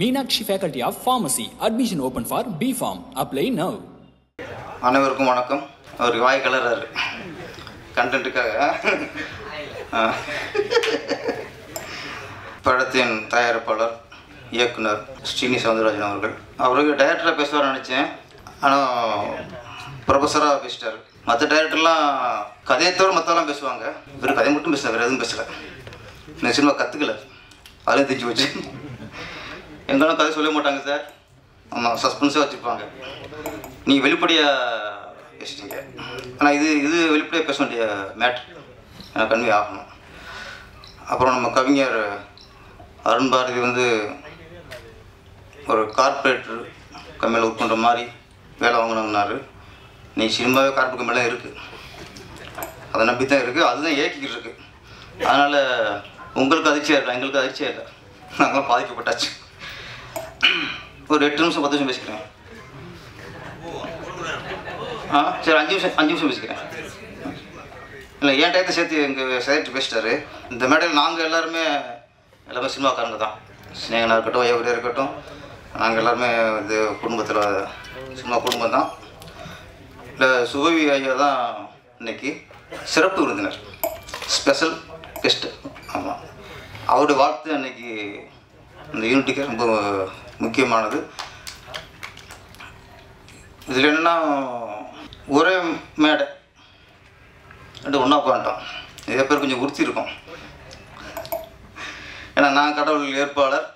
Meenakshi faculty of pharmacy admission open for B pharm apply now அனைவருக்கும் வணக்கம். அவர் வாய் கலராரு கண்டென்ட்டுக்காக படத்தின் தயாரிப்பாளர் இயக்குனர் ஸ்ரீனி சவுந்தரராஜன் அவர்கள். அவருக்கு டைரக்டராக பேசுவார் நினச்சேன். ஆனால் ப்ரொஃபஸராக பேசிட்டார். மற்ற டைரக்டர்லாம் கதையை தவிர மற்றெல்லாம் பேசுவாங்க. இவர் கதை மட்டும் பேசல வேறு எதுவும் பேசலை. இந்த சினிமா கற்றுக்கல அதுலேயும் தெரிஞ்சு வச்சு எங்களும் கதை சொல்ல மாட்டாங்க சார். ஆமாம் சஸ்பென்ஸாக வச்சுருப்பாங்க. நீங்கள் வெளிப்படையாக பேசிட்டீங்க. ஆனால் இது இது வெளிப்படையாக பேச வேண்டிய மேட்ரு எனக்கு கன்வே ஆகணும். அப்புறம் நம்ம கவிஞர் அருண் பாரதி வந்து ஒரு கார்பரேட்டர் கம்மியில் ஒர்க் பண்ணுற மாதிரி வேலை வாங்கணும்னாரு நீ சினிமாவே கார்பரேட் கம்மியெல்லாம் இருக்குது அதை நம்பி தான் இருக்குது அதுதான் ஏக்கிக்கிட்டு இருக்குது அதனால் உங்களுக்கு அதிர்ச்சியாக இருக்கா? எங்களுக்கு அதிர்ச்சியாக இல்லை. நாங்களாம் பாதிக்கப்பட்டாச்சு. ஒரு எட்டு நிமிஷம் பத்து நிமிஷம் பேசிக்கிறேன். ஆ சரி அஞ்சு நிமிஷம் அஞ்சு நிமிஷம் பேசிக்கிறேன். இல்லை என் டயத்தை சேர்த்து எங்கள் சேர்த்து பேசிட்டாரு. இந்த மேடையில் நாங்கள் எல்லாருமே எல்லாமே சினிமாக்காரங்க தான். ஸ்னேகனாக இருக்கட்டும் ஐயவரே இருக்கட்டும் நாங்கள் எல்லாருமே இந்த குடும்பத்தில் சினிமா குடும்பம் தான். இல்லை சுகவி ஐயா தான் இன்னைக்கு சிறப்பு விருந்தினர். ஸ்பெஷல் கெஸ்ட்டு ஆமாம் அவருடைய வாழ்த்து அன்னைக்கு இந்த யூனிட்டுக்கு ரொம்ப முக்கியமானது. இதில் என்னென்னா ஒரே மேடை. ரெண்டு ஒன்றா உட்காந்துட்டோம் நிறைய பேர் கொஞ்சம் உறுத்தி இருக்கும். ஏன்னா நான் கடவுள் ஏற்பாளர்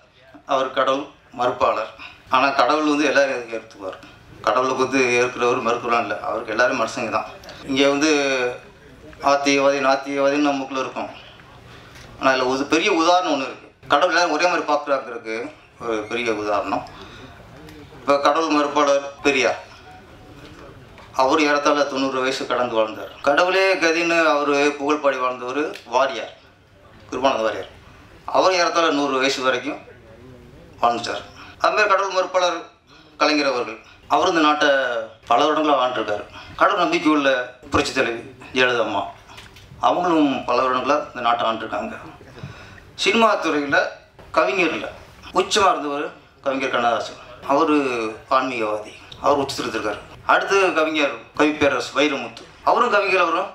அவர் கடவுள் மறுப்பாளர். ஆனால் கடவுள் வந்து எல்லோரும் ஏற்றுக்குவார்? கடவுளுக்கு வந்து ஏற்கிறவர் மறுக்கிறோம் இல்லை. அவருக்கு எல்லாரும் மனுஷங்க தான். இங்கே வந்து ஆத்தியவாதி நாத்தியவாதின்னு நமக்குள்ளே இருக்கும். ஆனால் இதில் ஒரு பெரிய உதாரணம் ஒன்று இருக்குது கடவுள் எல்லாரும் ஒரே மாதிரி பார்க்குறாங்கிறதுக்கு ஒரு பெரிய உதாரணம். இப்போ கடவுள் மறுப்பாளர் பெரியார். அவர் ஏறத்தாழ தொண்ணூறு வயசு கடந்து வாழ்ந்தார். கடவுளே கதின்னு அவர் புகழ்பாடி வாழ்ந்தவர் வாரியார் கிருபானந்த வாரியார். அவர் ஏறத்தாழ நூறு வயசு வரைக்கும் வாழ்ந்துட்டார். அதுமாதிரி கடவுள் மறுப்பாளர் கலைஞர் அவர்கள் அவர் இந்த நாட்டை பல வருடங்களாக வாழ்ந்துருக்காரு. கடவுள் நம்பிக்கை உள்ள புரட்சி தலைவி ஜெயலலிதா அவங்களும் பல வருடங்களாக இந்த நாட்டை ஆண்டுருக்காங்க சினிமா துறையில் கவிஞரில் உச்சமாக இருந்தவர் கவிஞர் கண்ணதாசன். அவர் ஆன்மீகவாதி. அவர் உச்சத்தில் இருந்திருக்காரு அடுத்து கவிஞர் கவி பேரரசு வைரமுத்து. அவரும் கவிஞர் அவரும்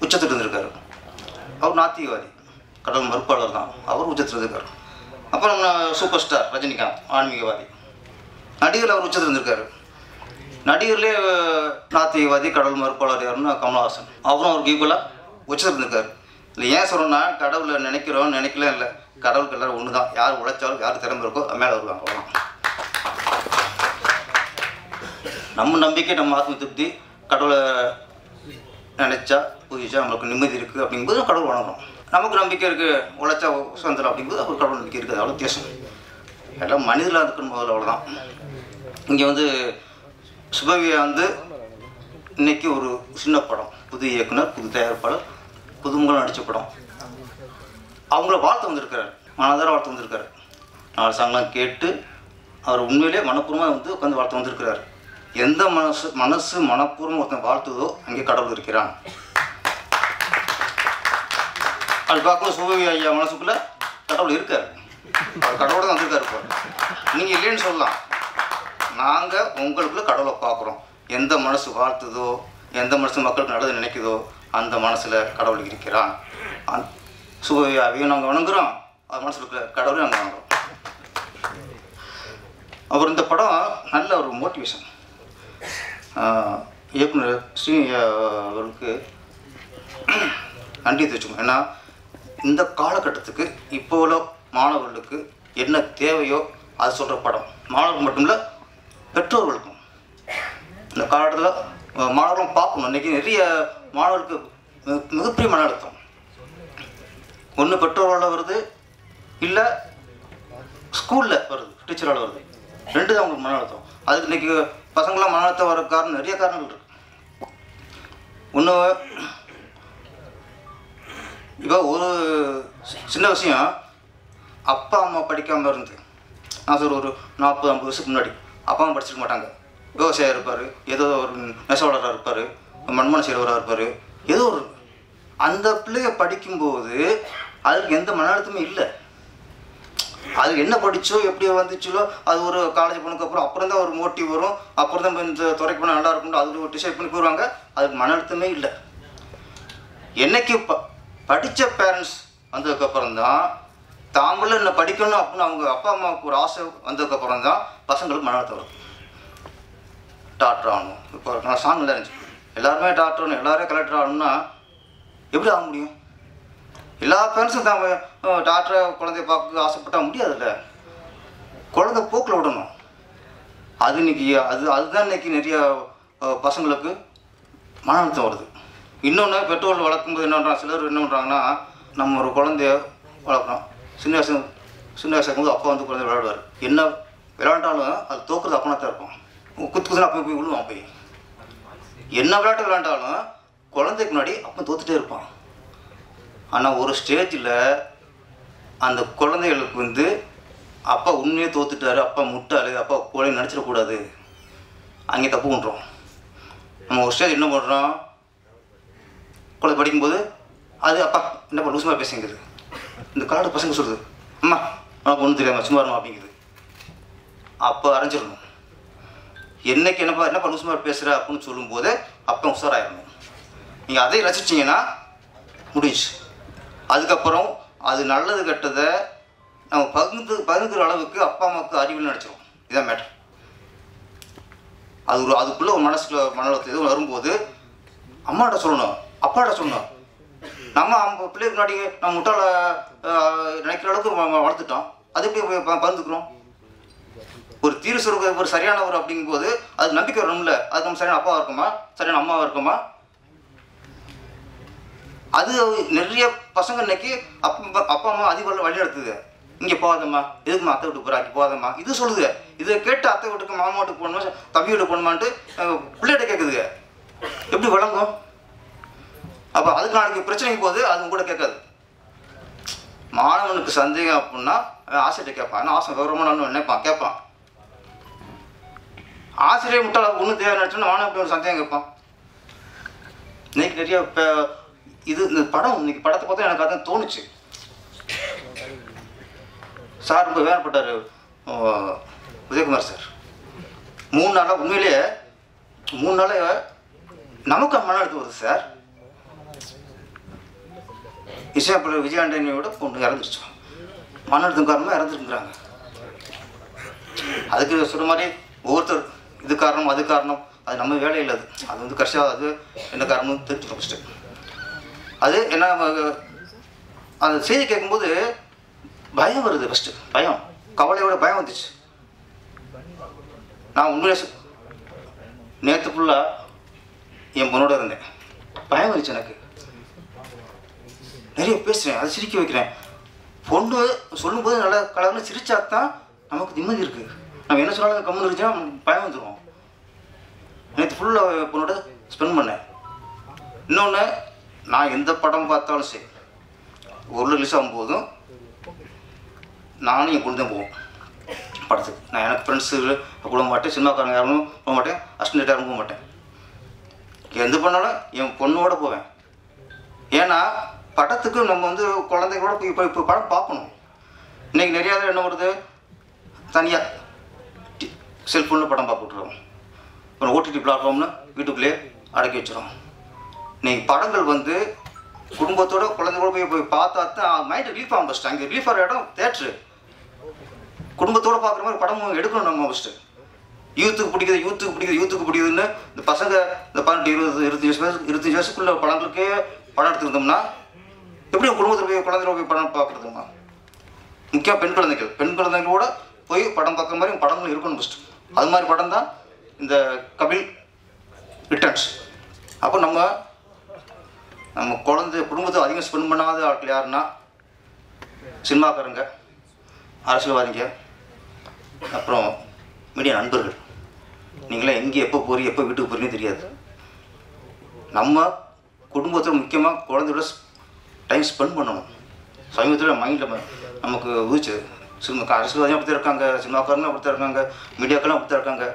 உச்சத்தில் இருந்திருக்காரு அவர் நாத்திகவாதி. கடவுள் மறுப்பாளர் தான். அவர் உச்சத்தில் இருந்திருக்காரு அப்புறம் சூப்பர் ஸ்டார் ரஜினிகாந்த் ஆன்மீகவாதி. நடிகர் அவர் உச்சத்தில் இருந்திருக்காரு நடிகர்லேயே நாத்திகவாதி கடவுள் மறுப்பாளர் யாருன்னா கமலஹாசன். அவரும் அவருக்கு ஈக்குவலாக உச்சத்தில் இருந்திருக்காரு இல்லை ஏன் சொல்கிறோன்னா கடவுளை நினைக்கிறோம் நினைக்கல இல்லை. கடவுளுக்கு எல்லாரும் ஒன்று தான் யார் உழைச்சாலும் யார் திறமை இருக்கோ மேலே வருவாங்க நம்ம நம்பிக்கை நம்ம ஆத்ம திருப்தி கடவுளை நினச்சா பூஜிச்சா நம்மளுக்கு நிம்மதி இருக்குது அப்படிங்கும்போது கடவுள் வணங்குறோம் நமக்கு நம்பிக்கை இருக்குது உழைச்சா சுதந்திரம் அப்படிங்கும்போது அவர் கடவுள் நம்பிக்கை இருக்குது. அவ்வளோ வித்தியாசம். எல்லாம் மனிதர்களாக இருக்கணும் முதல்ல அவ்வளோதான் இங்கே வந்து சுபவியா வந்து இன்னைக்கு ஒரு சின்ன படம். புது இயக்குனர் புது தயாரிப்பாளர். புதுமுகம் நடித்த படம் அவங்கள வாழ்த்து வந்திருக்காரு மனதார வாழ்த்து வந்திருக்காரு நாலு சாங்கெலாம் கேட்டு அவர் உண்மையிலே மனப்பூர்வமாக வந்து உட்காந்து வாழ்த்து வந்திருக்கிறார். எந்த மனசு மனசு மனப்பூர்வம் ஒருத்தன் வாழ்த்துதோ அங்கே கடவுள் இருக்கிறான். அது பார்க்கும்போது சுபவி ஐயா மனசுக்குள்ளே கடவுள் இருக்கார். அவர் கடவுளை தான் வந்திருக்காரு இப்போ. நீங்கள் இல்லைன்னு சொல்லலாம். நாங்கள் உங்களுக்குள்ளே கடவுளை பார்க்குறோம். எந்த மனசு வாழ்த்துதோ எந்த மனசு மக்களுக்கு நல்லது நினைக்குதோ அந்த மனசில் கடவுள் இருக்கிறான் அந் சுபவியாவையும் நாங்கள் வணங்குறோம். அது மனசில் இருக்கிற கடவுளையும் நாங்கள் வணங்குறோம். அப்புறம் இந்த படம் நல்ல ஒரு மோட்டிவேஷன் இயக்குனர் ஸ்ரீ அவருக்கு நன்றி தெரிவிச்சுக்கணும். ஏன்னா இந்த காலகட்டத்துக்கு இப்போ உள்ள மாணவர்களுக்கு என்ன தேவையோ அது சொல்கிற படம். மாணவர்கள் மட்டும் இல்லை பெற்றோர்களுக்கும். இந்த காலகட்டத்தில் மாணவர்களும் பார்க்கணும். இன்றைக்கி நிறைய மாணவர்களுக்கு மிக- மிகப்பெரிய மன அழுத்தம். ஒன்று பெற்றோர்களால் வருது இல்லை ஸ்கூலில் வருது டீச்சரால் வருது. ரெண்டு தான் அவங்களுக்கு மன அழுத்தம். அதுக்கு இன்றைக்கி பசங்களாம் மன அழுத்தம் வர காரணம் நிறைய காரணங்கள் இருக்கு. ஒன்று இப்போ ஒரு சி- சின்ன விஷயம். அப்பா அம்மா படிக்காமல் இருந்து நான் சொல்கிற ஒரு நாற்பது ஐம்பது வருஷத்துக்கு முன்னாடி அப்பா அம்மா படிச்சிருக்க மாட்டாங்க. விவசாயம் இருப்பார் ஏதோ ஒரு நெசவாளராக இருப்பார் மண்மனை செய்கிறவராக இருப்பார். ஏதோ ஒரு அந்த பிள்ளைய படிக்கும்போது அதுக்கு எந்த மன அழுத்தமும் இல்லை. அது என்ன படித்தோ எப்படி வந்துச்சோ அது ஒரு காலேஜ் போனதுக்கு அப்புறம் அப்புறம் தான் ஒரு மோட்டிவ் வரும். அப்புறம் தான் இந்த துறைக்கு போனால் நல்லா இருக்கும் அது ஒரு டிசைட் பண்ணி போடுவாங்க அதுக்கு மன அழுத்தமே இல்லை. என்னைக்கு ப படித்த பேரண்ட்ஸ் வந்ததுக்கப்புறம் தான் தாங்களும் என்ன படிக்கணும் அப்படின்னு அவங்க அப்பா அம்மாவுக்கு ஒரு ஆசை வந்ததுக்கப்புறம் தான் பசங்களுக்கு மன அழுத்தம் வரும். டாக்டர் ஆகணும். இப்போ நான் சாங்கில் இருந்துச்சு எல்லாருமே டாக்டர் ஆகணும் எல்லாரும் கலெக்டர் ஆகணும்னா எப்படி ஆக முடியும்? எல்லா பேரண்ட்ஸும் தான் டாக்டரை குழந்தைய பார்க்க ஆசைப்பட்டால் முடியாதுல்ல. குழந்தை போக்கில் விடணும். அது இன்னைக்கு அது அதுதான் இன்னைக்கு நிறையா பசங்களுக்கு மன அழுத்தம் வருது. இன்னொன்று பெட்ரோல் வளர்க்கும்போது என்ன பண்ணுறாங்க சிலர் என்ன பண்ணுறாங்கன்னா நம்ம ஒரு குழந்தைய வளர்க்குறோம் சின்ன வயசு சின்ன வயசு போது அப்பா வந்து குழந்தை விளையாடுவார். என்ன விளையாண்டாலும் அது தோக்குறது அப்பனா தான் இருக்கும். குத்து குத்துனா அப்போ போய் விழுவான் போய். என்ன விளையாட்டு விளையாண்டாலும் குழந்தைக்கு முன்னாடி அப்போ தோத்துட்டே இருப்பான். ஆனால் ஒரு ஸ்டேஜில் அந்த குழந்தைகளுக்கு வந்து அப்பா உண்மையே தோத்துட்டாரு அப்பா முட்டாளு அப்பா கோழி நினச்சிடக்கூடாது அங்கே தப்பு பண்ணுறோம் நம்ம ஒரு ஸ்டேஜ் என்ன பண்ணுறோம் குழந்தை படிக்கும்போது அது அப்பா என்ன பண்ண லூசுமா பேசுங்கிறது. இந்த காலத்து பசங்க சொல்லுது அம்மா உனக்கு ஒன்றும் தெரியாமல் சும்மா இருமா அப்படிங்குது. அப்போ அரைஞ்சிடணும். என்னைக்கு என்னப்பா என்னப்பா லூசுமா பேசுகிற அப்படின்னு சொல்லும்போது அப்போ உஷாராயிடணும். நீங்கள் அதை ரசிச்சிங்கன்னா முடிஞ்சு அதுக்கப்புறம் அது நல்லது கெட்டதை நம்ம பகிர்ந்து பகிர்ந்துக்கிற அளவுக்கு அப்பா அம்மாவுக்கு அறிவில் நினச்சிரும். இதான் மேட்டர் அது ஒரு அதுக்குள்ளே ஒரு மனசில் மனத்தில் எதுவும் வரும்போது அம்மாட்ட சொல்லணும் அப்பாட்ட சொல்லணும். நம்ம அம்ப பிள்ளைக்கு முன்னாடி நம்ம முட்டாள நினைக்கிற அளவுக்கு வளர்த்துட்டோம். அது எப்படி ப- பகிர்ந்துக்கிறோம்? ஒரு தீர்வு சொல்ற ஒரு சரியானவர் அப்படிங்கும்போது அது நம்பிக்கை வரணும்ல அது நம்ம சரியான அப்பாவா இருக்குமா? சரியான அம்மாவா இருக்குமா? அது நிறைய பசங்க இன்னைக்கு அப்பா அப்பா அம்மா அதிக வழி நடத்துது. இங்கே போகாதம்மா. எதுக்குமா அத்தை வீட்டுக்கு போகிற இங்கே போகாதம்மா. இது சொல்லுது. இதை கேட்டு அத்தை வீட்டுக்கு மாமா வீட்டுக்கு போகணுமா? தம்பி வீட்டுக்கு போகணுமான்ட்டு பிள்ளைகிட்ட கேட்குதுங்க எப்படி விளங்கும்? அப்போ அதுக்கு நாளைக்கு பிரச்சனைக்கு போது அது கூட கேட்காது. மாணவனுக்கு சந்தேகம் அப்படின்னா அவன் கேட்பான். ஆசை விவரமான நினைப்பான். கேட்பான். ஆசிரியர் முட்டாள? ஒன்றும் தேவையான நினச்சோன்னா சந்தேகம் கேட்பான். இன்னைக்கு நிறைய இப்போ இது இந்த படம் இன்னைக்கு படத்தை பார்த்தா எனக்கு அதான் தோணுச்சு. சார் ரொம்ப வேறுபட்டார் உதயகுமார் சார். மூணு நாளாக உண்மையிலேயே மூணு நாளாக நமக்கு மன அழுத்தம் வருது சார். இசையப்பள்ளி விஜயாண்டனியோட பொண்ணு இறந்துருச்சோம் மன அழுத்தம் காரணமாக இறந்துருக்குறாங்க அதுக்கு சொல்கிற மாதிரி ஒவ்வொருத்தர் இது காரணம் அது காரணம். அது நம்ம வேலை அது. அது வந்து கடைசியாக அது என்ன காரணம்னு தெரிஞ்சுக்கணும் ஃபஸ்ட்டு அது என்ன அந்த செய்தி கேட்கும்போது பயம் வருது ஃபஸ்ட்டு பயம். கவலையோட பயம் வந்துச்சு. நான் உண்மையிலே நேற்று ஃபுல்லாக என் பொண்ணோட இருந்தேன். பயம் வந்துச்சு எனக்கு. நிறைய பேசுகிறேன் அதை சிரிக்க வைக்கிறேன். பொண்ணு சொல்லும்போது நல்லா கலர்னு சிரிச்சா தான் நமக்கு நிம்மதி இருக்குது நம்ம என்ன சொன்னாலும் கம்முன்னு இருந்துச்சுன்னா பயம் வந்துடும் நேற்று ஃபுல்லாக பொண்ணோட ஸ்பெண்ட் பண்ணேன். இன்னொன்று நான் எந்த படம் பார்த்தாலும் சரி ஒரு ரிலீஸ் ஆகும்போதும் நானும் என் குழந்தை தான் போவோம். படத்துக்கு. நான் எனக்கு ஃப்ரெண்ட்ஸு கூட மாட்டேன். சினிமாக்காரங்க யாரும் போக மாட்டேன். அஸ்டன்ட் யாரும் போக மாட்டேன். எந்த பண்ணாலும் என் பொண்ணோட போவேன். ஏன்னா படத்துக்கு நம்ம வந்து குழந்தைங்களோட போய் இப்போ இப்போ படம் பார்க்கணும். இன்றைக்கி நிறையா என்ன வருது தனியாக செல்ஃபோனில் படம் பார்க்க விட்ருவோம் அப்புறம் ஓடிடி பிளாட்ஃபார்ம்னு வீட்டுக்குள்ளேயே அடக்கி வச்சிடும் நீங்கள் படங்கள் வந்து குடும்பத்தோட குழந்தைகளோட போய் போய் பார்த்தா தான் மைண்ட் ரிலீஃப் ஆகும் ஃபஸ்ட்டு அங்கே ரிலீஃப் ஆகிற இடம் தேட்ரு குடும்பத்தோட பார்க்குற மாதிரி படமும் எடுக்கணும் நம்ம ஃபஸ்ட்டு யூத்துக்கு பிடிக்குது யூத்துக்கு பிடிக்குது யூத்துக்கு பிடிக்குதுன்னு இந்த பசங்க இந்த பன்னெண்டு இருபது இருபத்தஞ்சு வயசு இருபத்தஞ்சு வயசுக்குள்ள படங்களுக்கே படம் எடுத்துருந்தோம்னா எப்படி குடும்பத்தில் போய் குழந்தைகளோட போய் படம் பார்க்குறதுமா முக்கியம் பெண் குழந்தைகள். பெண் குழந்தைகளோட போய் படம் பார்க்குற மாதிரி படங்கள் இருக்கணும் ஃபஸ்ட்டு அது மாதிரி படம் தான் இந்த கபில் ரிட்டர்ன்ஸ். அப்போ நம்ம நம்ம குழந்தை குடும்பத்தை அதிகம் ஸ்பெண்ட் பண்ணாத ஆட்கள் யாருன்னா சினிமாக்காரங்க அரசியல்வாதிங்க அப்புறம் மீடியா நண்பர்கள். நீங்களாம் எங்கே எப்போ போகிறீங்க எப்போ வீட்டுக்கு போகிறீங்கன்னு தெரியாது. நம்ம குடும்பத்தில் முக்கியமாக குழந்தையோட டைம் ஸ்பெண்ட் பண்ணணும். சமீபத்தில் மைண்டில் நமக்கு உதிச்சது. சினிமா அரசியல்வாதியும் அப்படி தான் இருக்காங்க. சினிமாக்காரங்களும் அப்படி தான் இருக்காங்க. மீடியாக்களும் அப்படி தான் இருக்காங்க.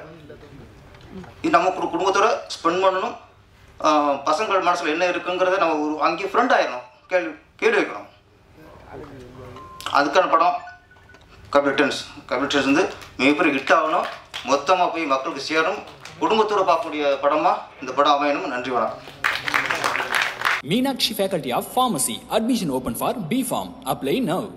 இது நம்ம குடும்பத்தோட ஸ்பெண்ட் பண்ணணும். பசங்கள் மனசில் என்ன இருக்குங்கிறத நம்ம ஒரு அங்கேயே ஃப்ரெண்ட் ஆயிடணும். கேள்வி கேள்வி வைக்கணும். அதுக்கான படம் கபிட்டன்ஸ் கபிட்டன்ஸ் வந்து மிகப்பெரிய ஹிட் ஆகணும். மொத்தமாக போய் மக்களுக்கு சேரும். குடும்பத்தோட பார்க்கக்கூடிய படமாக இந்த படம் அமையணும் நன்றி வணக்கம். Meenakshi faculty of pharmacy admission open for B pharm apply now